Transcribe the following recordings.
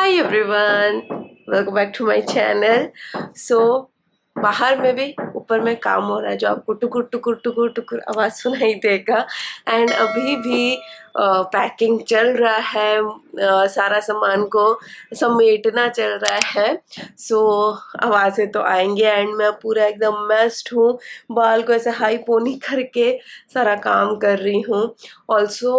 Hi everyone welcome back to my channel so बाहर में भी ऊपर में काम हो रहा है जो आपको टुकुर टुकुर टुकुर टुकुर आवाज़ सुनाई देगा। एंड अभी भी पैकिंग uh, चल रहा है uh, सारा सामान को समेटना चल रहा है। सो so, आवाज़ें तो आएँगे एंड मैं पूरा एकदम मेस्ट हूँ। बाल को ऐसे हाई पोनी करके सारा काम कर रही हूँ। ऑल्सो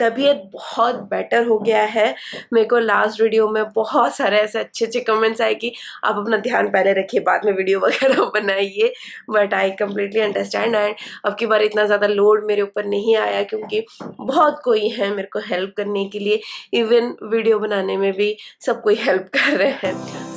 तबीयत बहुत बेटर हो गया है। मेरे को लास्ट वीडियो में बहुत सारे ऐसे अच्छे अच्छे कमेंट्स आए कि आप अपना ध्यान पहले रखिए, बाद में वीडियो वगैरह बनाइए। But I completely understand and अब की बार इतना ज़्यादा लोड मेरे ऊपर नहीं आया क्योंकि बहुत कोई है मेरे को हेल्प करने के लिए। इवन वीडियो बनाने में भी सब कोई हेल्प कर रहे हैं।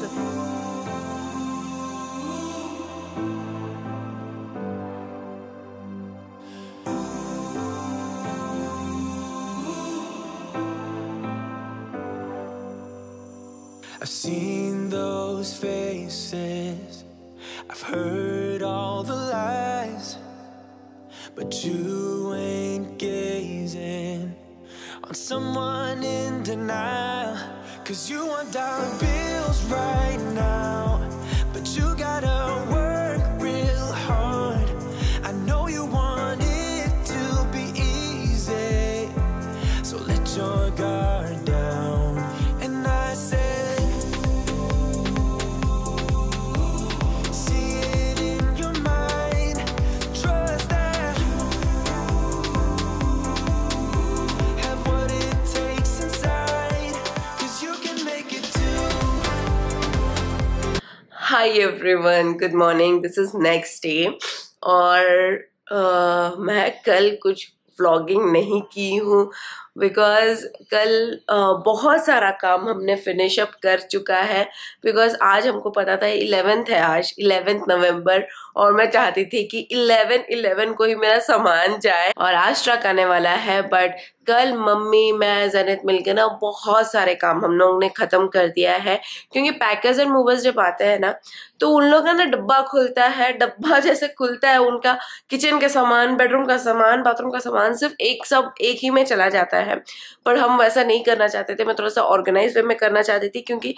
Seen those faces, I've heard all the lies, but you ain't gazing on someone in denial. Cause you want dollar bills right now, but you gotta hi everyone good morning this is next day और अ, मैं कल कुछ vlogging नहीं की हूँ because कल अ, बहुत सारा काम हमने फिनिश अप कर चुका है बिकॉज़ आज हमको पता था इलेवेंथ है आज इलेवेंथ नवंबर और मैं चाहती थी कि इलेवन इलेवन को ही मेरा सामान जाए और आज ट्रक आने वाला है बट कल मम्मी, मैं, जैनत मिलके ना बहुत सारे काम हम लोगों ने ख़त्म कर दिया है। क्योंकि पैकर्स एंड मूवर्स जब आते हैं ना तो उन लोग का ना डब्बा खुलता है, डब्बा जैसे खुलता है, उनका किचन का सामान बेडरूम का सामान बाथरूम का सामान सिर्फ़ एक सब एक ही में चला जाता है। पर हम वैसा नहीं करना चाहते थे, मैं थोड़ा सा ऑर्गेनाइज वे में करना चाहती थी, क्योंकि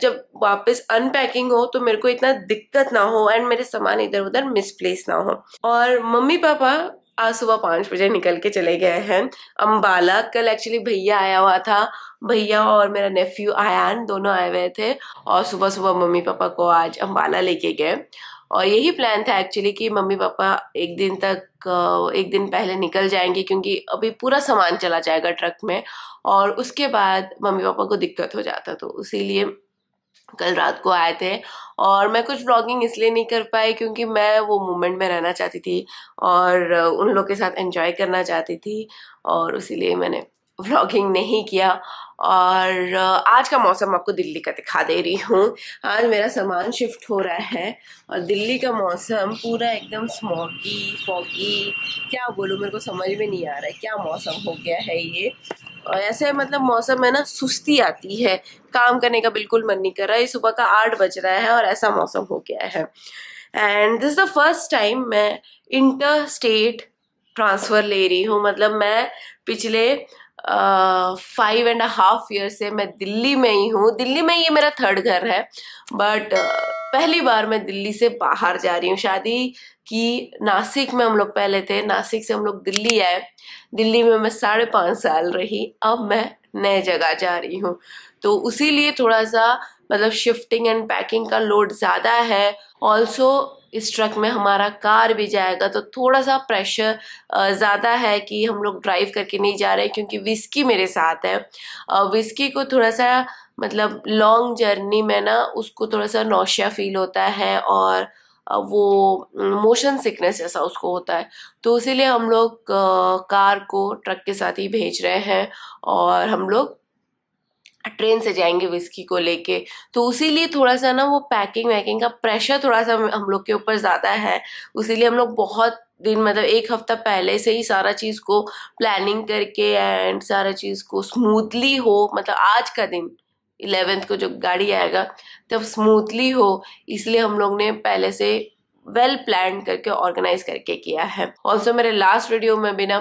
जब वापस अनपैकिंग हो तो मेरे को इतना दिक्कत ना हो एंड मेरे सामान इधर उधर मिसप्लेस ना हो। और मम्मी पापा आज सुबह पाँच बजे निकल के चले गए हैं। अम्बाला कल एक्चुअली भैया आया हुआ था। भैया और मेरा नेफ्यू आयान दोनों आए हुए थे और सुबह सुबह मम्मी पापा को आज अम्बाला लेके गए। और यही प्लान था एक्चुअली कि मम्मी पापा एक दिन तक, एक दिन पहले निकल जाएँगे क्योंकि अभी पूरा सामान चला जाएगा ट्रक में और उसके बाद मम्मी पापा को दिक्कत हो जाता तो इसीलिए कल रात को आए थे और मैं कुछ ब्लॉगिंग इसलिए नहीं कर पाई क्योंकि मैं वो मोमेंट में रहना चाहती थी और उन लोग के साथ एंजॉय करना चाहती थी और इसीलिए मैंने व्लॉगिंग नहीं किया। और आज का मौसम आपको दिल्ली का दिखा दे रही हूँ। आज मेरा सामान शिफ्ट हो रहा है और दिल्ली का मौसम पूरा एकदम स्मोकी फॉगी क्या बोलूँ मेरे को समझ में नहीं आ रहा है, क्या मौसम हो गया है ये। और ऐसे मतलब मौसम में ना सुस्ती आती है। काम करने का बिल्कुल मन नहीं कर रहा है सुबह का आठ बज रहा है और ऐसा मौसम हो गया है। And this the first time मैं इंटर स्टेट ट्रांसफ़र ले रही हूँ। मतलब मैं पिछले फाइव एंड हाफ़ ईयर से मैं दिल्ली में ही हूँ। दिल्ली में ये मेरा थर्ड घर है बट पहली बार मैं दिल्ली से बाहर जा रही हूँ। शादी की नासिक में हम लोग पहले थे, नासिक से हम लोग दिल्ली आए। दिल्ली में मैं साढ़े पाँच साल रही, अब मैं नए जगह जा रही हूँ। तो उसी लिए थोड़ा सा मतलब शिफ्टिंग एंड पैकिंग का लोड ज़्यादा है। ऑल्सो इस ट्रक में हमारा कार भी जाएगा तो थोड़ा सा प्रेशर ज़्यादा है कि हम लोग ड्राइव करके नहीं जा रहे, क्योंकि विस्की मेरे साथ है। विस्की को थोड़ा सा मतलब लॉन्ग जर्नी में ना, उसको थोड़ा सा नौशिया फील होता है और वो मोशन सिकनेस जैसा उसको होता है। तो इसीलिए हम लोग कार को ट्रक के साथ ही भेज रहे हैं और हम लोग ट्रेन से जाएँगे विस्की को लेके। तो उसीलिए थोड़ा सा ना वो पैकिंग वैकिंग का प्रेशर थोड़ा सा हम लोग के ऊपर ज़्यादा है। उसीलिए हम लोग बहुत दिन मतलब एक हफ़्ता पहले से ही सारा चीज़ को प्लानिंग करके एंड सारा चीज़ को स्मूथली हो मतलब आज का दिन इलेवेंथ को जो गाड़ी आएगा, तब स्मूथली हो। इसलिए हम लोग ने पहले से वेल प्लान करके ऑर्गेनाइज करके किया है। ऑल्सो मेरे लास्ट वीडियो में भी ना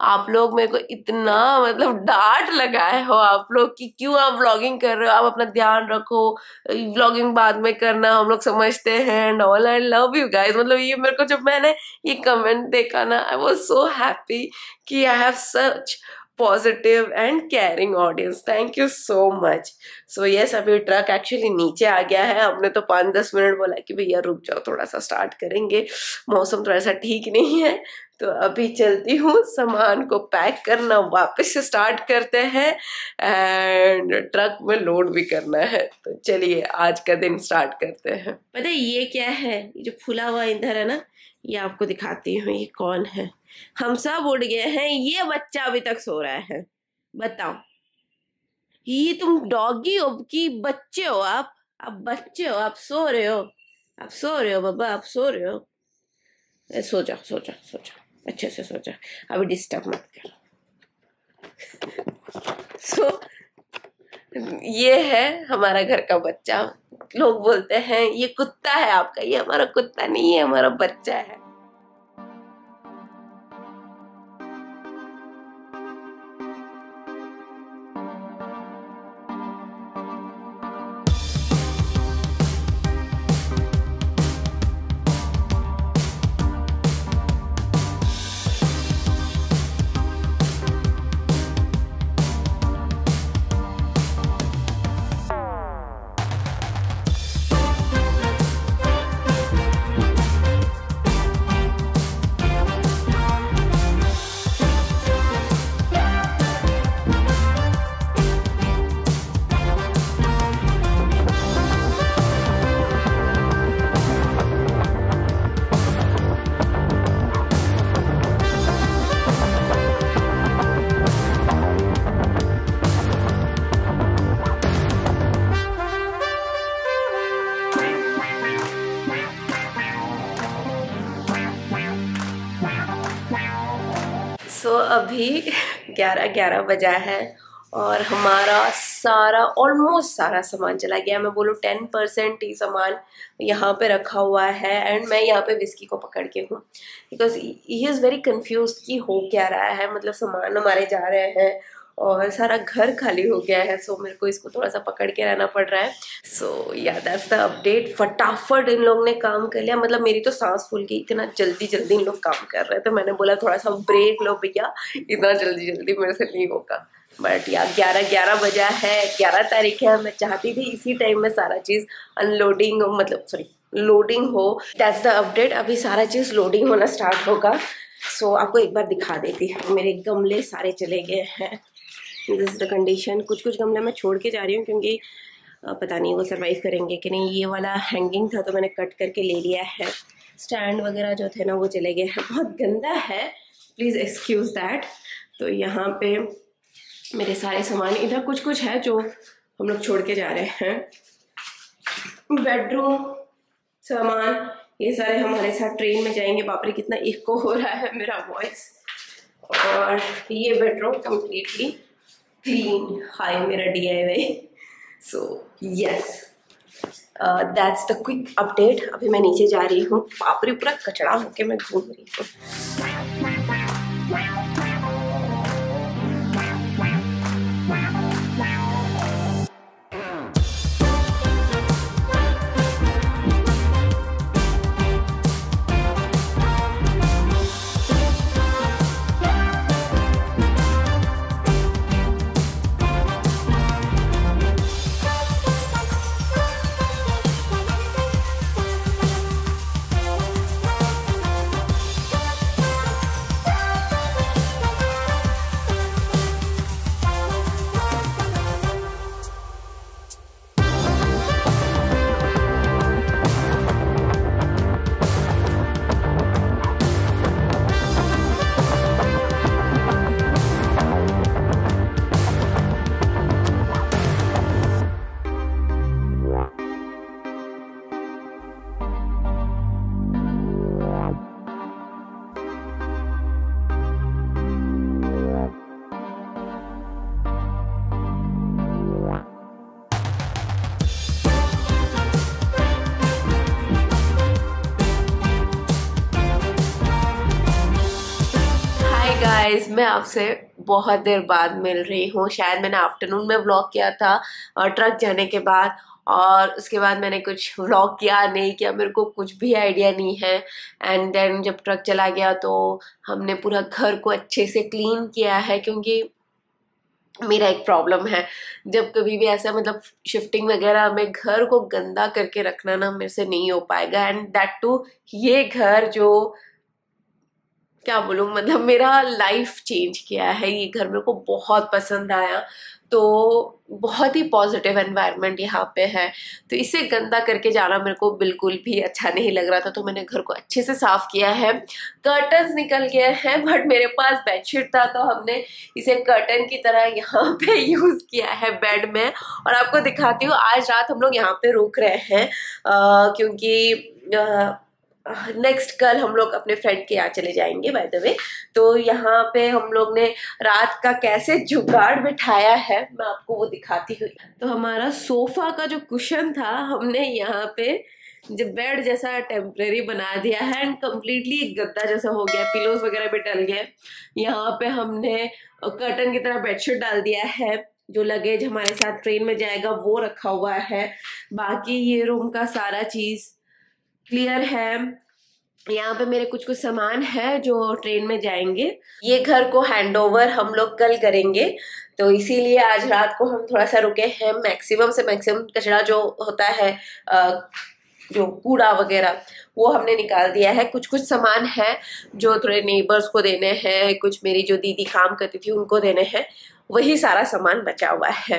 आप लोग मेरे को इतना मतलब डांट लगाए हो आप लोग कि क्यों आप व्लॉगिंग कर रहे हो? आप अपना ध्यान रखो। व्लॉगिंग बाद में करना, हम लोग समझते हैं and all I love you guys मतलब ये मेरे को जब मैंने ये कमेंट देखा ना आई वॉज़ सो हैप्पी कि I have such positive and caring audience thank you so much so yes अभी ट्रक एक्चुअली नीचे आ गया है। हमने तो पाँच दस मिनट बोला कि भैया, रुक जाओ थोड़ा सा स्टार्ट करेंगे। मौसम थोड़ा सा ठीक नहीं है। तो अभी चलती हूँ। सामान को पैक करना वापस से स्टार्ट करते हैं। एंड ट्रक में लोड भी करना है। तो चलिए, आज का दिन स्टार्ट करते हैं। पता ये क्या है? ये जो फुला हुआ इधर है ना, ये आपको दिखाती हूँ, ये कौन है? हम सब उड़ गए हैं ये बच्चा अभी तक सो रहा है। बताओ। ये तुम डॉगी हो कि बच्चे हो आप? आप बच्चे हो आप सो रहे हो। आप सो रहे हो बाबा आप सो रहे हो। सो जाओ सो जाओ सो जाओ। अच्छे से सो जाओ। अभी डिस्टर्ब मत करो। सो so, ये है हमारा घर का बच्चा। लोग बोलते हैं ये कुत्ता है आपका ये हमारा कुत्ता नहीं है हमारा बच्चा है। अभी ग्यारह ग्यारह बजा है और हमारा सारा ऑलमोस्ट सारा सामान चला गया मैं बोलूँ टेन परसेंट ही सामान यहाँ पे रखा हुआ है एंड मैं यहाँ पे विस्की को पकड़ के हूँ। Because he is very confuse कि हो क्या रहा है। मतलब सामान हमारे जा रहे हैं और सारा घर खाली हो गया है सो मेरे को इसको थोड़ा सा पकड़ के रहना पड़ रहा है। सो या दैट्स द अपडेट फटाफट इन लोग ने काम कर लिया। मतलब मेरी तो सांस फूल गई इतना जल्दी जल्दी इन लोग काम कर रहे हैं तो मैंने बोला थोड़ा सा ब्रेक लो भैया इतना जल्दी जल्दी मेरे से नहीं होगा। बट या ग्यारह ग्यारह बजा है ग्यारह तारीख है। मैं चाहती थी इसी टाइम में सारा चीज़ अनलोडिंग मतलब सॉरी लोडिंग हो। दैट्स द अपडेट अभी सारा चीज़ लोडिंग होना स्टार्ट होगा। सो so, आपको एक बार दिखा देती हूँ। मेरे गमले सारे चले गए हैं। दिस इज़ द कंडीशन कुछ कुछ गमले मैं छोड़ के जा रही हूँ क्योंकि पता नहीं वो सर्वाइव करेंगे कि नहीं। ये वाला हैंगिंग था तो मैंने कट करके ले लिया है। स्टैंड वगैरह जो थे ना वो चले गए हैं। बहुत गंदा है। प्लीज़ एक्सक्यूज़ दैट तो यहाँ पे मेरे सारे सामान, इधर कुछ कुछ है जो हम लोग छोड़ के जा रहे हैं। बेडरूम सामान, ये सारे हमारे साथ ट्रेन में जाएँगे। बापरे कितना इको हो रहा है मेरा वॉइस और ये बेडरूम कम्प्लीटली क्लीन हाय मेरा D I Y so yes that's the quick update अभी मैं नीचे जा रही हूँ। पापरी पूरा कचड़ा होके मैं घूम रही हूँ। गाइज़ मैं आपसे बहुत देर बाद मिल रही हूँ। शायद मैंने आफ्टरनून में व्लॉग किया था ट्रक जाने के बाद, और उसके बाद मैंने कुछ व्लॉग किया, नहीं किया, मेरे को कुछ भी आइडिया नहीं है। एंड देन जब ट्रक चला गया तो हमने पूरा घर को अच्छे से क्लीन किया है, क्योंकि मेरा एक प्रॉब्लम है। जब कभी भी ऐसा मतलब शिफ्टिंग वगैरह में घर को गंदा करके रखना ना मेरे से नहीं हो पाएगा। एंड दैट टू ये घर जो क्या बोलूँ मतलब मेरा लाइफ चेंज किया है ये घर मेरे को बहुत पसंद आया। तो बहुत ही पॉजिटिव एनवायरनमेंट यहाँ पे है। तो इसे गंदा करके जाना मेरे को बिल्कुल भी अच्छा नहीं लग रहा था तो मैंने घर को अच्छे से साफ़ किया है। कर्टन्स निकल गए हैं बट मेरे पास बेडशीट था तो हमने इसे कर्टन की तरह यहाँ पे यूज़ किया है बेड में। और आपको दिखाती हूँ आज रात हम लोग यहाँ पे रुक रहे हैं क्योंकि आ, नेक्स्ट कल हम लोग अपने फ्रेंड के यहाँ चले जाएँगे बाय द वे तो यहाँ पे हम लोग ने रात का कैसे जुगाड़ बिठाया है, मैं आपको वो दिखाती हूँ. तो हमारा सोफा का जो कुशन था, हमने यहाँ पे जब बेड जैसा टेम्परेरी बना दिया है एंड कम्प्लीटली गद्दा जैसा हो गया पिलोज वगैरह भी डल गए. यहाँ पे हमने कर्टन की तरह बेडशीट डाल दिया है, जो लगेज हमारे साथ ट्रेन में जाएगा, वो रखा हुआ है. बाकी ये रूम का सारा चीज़ क्लियर है। यहाँ पे मेरे कुछ कुछ सामान है जो ट्रेन में जाएँगे। ये घर को हैंडओवर हम लोग कल करेंगे। तो इसीलिए आज रात को हम थोड़ा सा रुके हैं। मैक्सिमम से मैक्सिमम कचरा जो होता है जो कूड़ा वगैरह, वो हमने निकाल दिया है। कुछ कुछ सामान है जो थोड़े नेबर्स को देने हैं। कुछ मेरी जो दीदी काम करती थी, उनको देने हैं। वही सारा सामान बचा हुआ है।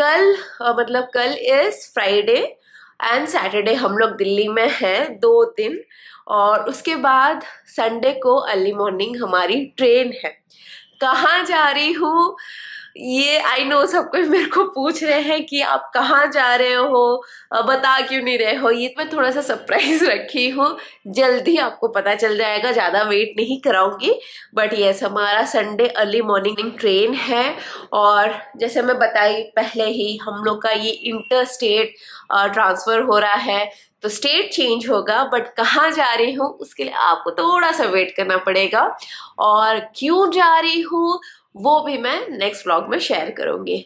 कल मतलब कल इज़ फ्राइडे एंड सैटरडे हम लोग दिल्ली में हैं दो दिन और उसके बाद संडे को अर्ली मॉर्निंग हमारी ट्रेन है। कहाँ जा रही हूँ? ये आई नो सब कोई मेरे को पूछ रहे हैं कि आप कहाँ जा रहे हो बता क्यों नहीं रहे हो? ये मैं थोड़ा सा सरप्राइज़ रखी हूँ। जल्दी आपको पता चल जाएगा, ज़्यादा वेट नहीं कराऊँगी। बट यस हमारा संडे अर्ली मॉर्निंग ट्रेन है और जैसे मैं बताई, पहले ही हम लोग का ये इंटर स्टेट ट्रांसफ़र हो रहा है। तो स्टेट चेंज होगा बट कहाँ जा रही हूँ, उसके लिए आपको थोड़ा सा वेट करना पड़ेगा। और क्यों जा रही हूँ वो भी मैं नेक्स्ट व्लॉग में शेयर करूँगी।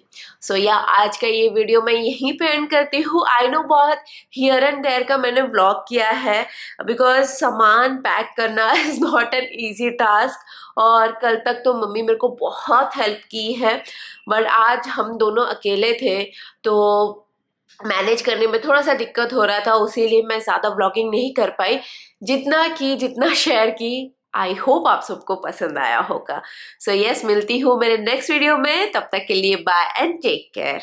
सो so, या yeah, आज का ये वीडियो मैं यहीं पे एंड करती हूँ। आई नो बहुत हियर एंड देयर का मैंने व्लॉग किया है बिकॉज़ सामान पैक करना is not an easy task और कल तक तो मम्मी मेरे को बहुत हेल्प की है बट आज हम दोनों अकेले थे तो मैनेज करने में थोड़ा सा दिक्कत हो रहा था उसीलिए मैं ज़्यादा ब्लॉगिंग नहीं कर पाई। जितना की जितना शेयर की आई होप आप सबको पसंद आया होगा। सो so, यस yes, मिलती हूँ मेरे नेक्स्ट वीडियो में। तब तक के लिए बाय एंड टेक केयर